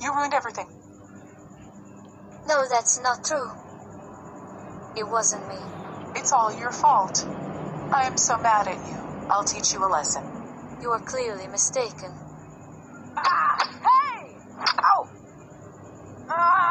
You ruined everything. No, that's not true. It wasn't me. It's all your fault. I am so mad at you. I'll teach you a lesson. You are clearly mistaken. Ah! Hey! Ow! Ah!